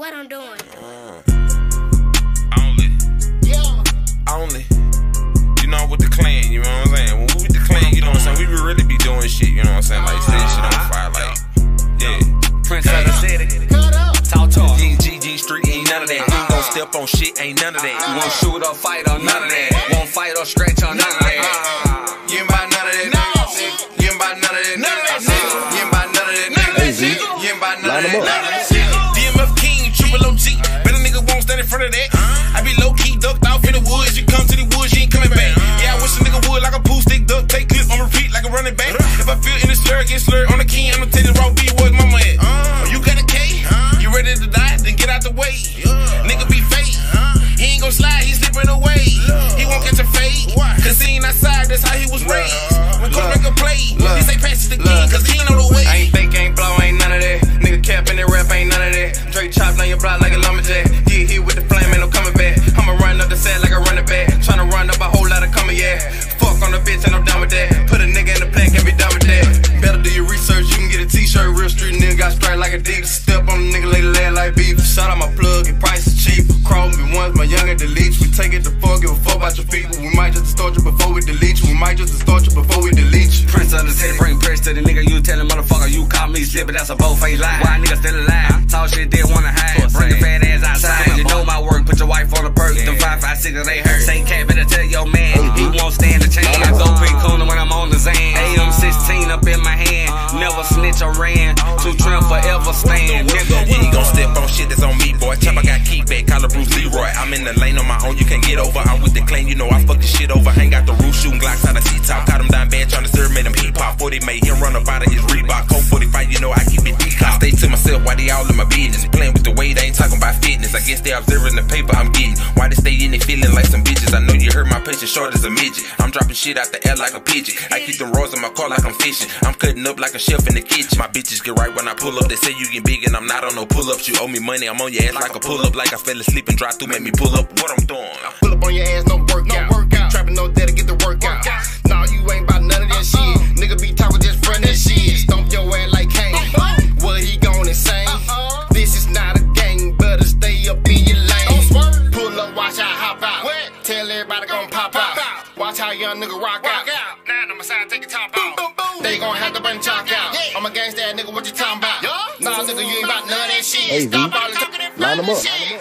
what I'm doing. Only. Only. You know, with the clan, you know what I'm saying? When we with the clan, you know what I'm saying? We would really be doing shit, you know what I'm saying? Like, set shit on fire, like, yeah. Prince of the city. Talk talk. G, G, G Street, ain't none of that. You gon' uh-huh. step on shit, ain't none of that. You won't uh-huh. shoot or fight or none of that. Won't fight or stretch or none of that. Uh-huh. You ain't buy none of that, nigga. You ain't buy none of that, nigga. You ain't buy none of that, nigga. Hey, Z. You ain't buy none Line of 'em that, nigga won't stand in front of that. I be low key, ducked off in the woods. You come to the woods, you ain't coming back. Yeah, I wish a nigga would like a pool stick, duck, take clip on repeat like a running back. If I feel any slur, get slurred on the key, I'ma take the raw beat, where's mama at? Oh, you got a K? You ready to die? Then get out the way. Nigga be fake. He ain't gon' slide, he slipping away. He won't catch a fade. Cause he ain't outside, that's how he was raised. When Cole make a play, he say pass it King, cause fuck, give a fuck about your people. We might just distort you before we delete you. We might just distort you before we delete you. Prince of the city, bring press to the nigga. You tellin' motherfucker, you call me slippin', that's a both face lie. Why nigga still alive? Tall shit, didn't wanna hide. Bring your fat ass outside. You know my work, put your wife on the perk. Them five, five, six, they hurt. Say cat, better tell your man. Uh-huh. He won't stand a chance. I go big corner when I'm on the Zan. Uh-huh. AM 16 up in my hand. Never snitch or ran. Two trim forever stand. Nigga, You ain't gon' step on shit that's on me, Leroy. I'm in the lane on my own, you can't get over. I'm with the clan, you know I fuck this shit over. Hang out the roof, shooting Glocks out of T-top. Caught him down bad, trying to serve, made him hip pop. 40 made him run up out of his Reebok. Cold 45, you know I keep it deep. I stay to myself while they all in my business. Playing with the weight, I ain't talking about fitness. I guess they observing the paper I'm patient short as a midget. I'm dropping shit out the air like a pigeon. I keep them rolls in my car like I'm fishing. I'm cutting up like a chef in the kitchen. My bitches get right when I pull up. They say you get big and I'm not on no pull ups. You owe me money, I'm on your ass like a pull up. Like I fell asleep and drive through, make me pull up. What I'm doing? Pull up on your ass, Watch how young nigga rock out. Now I'm side, take your top boom, off. They gon' have to bring chalk out. Yeah. I'm a gangsta ass nigga, what you talking about? Nah, nigga, you ain't about none of that shit. Hey, V. Stop all the talking in Line front 'em of up. shit.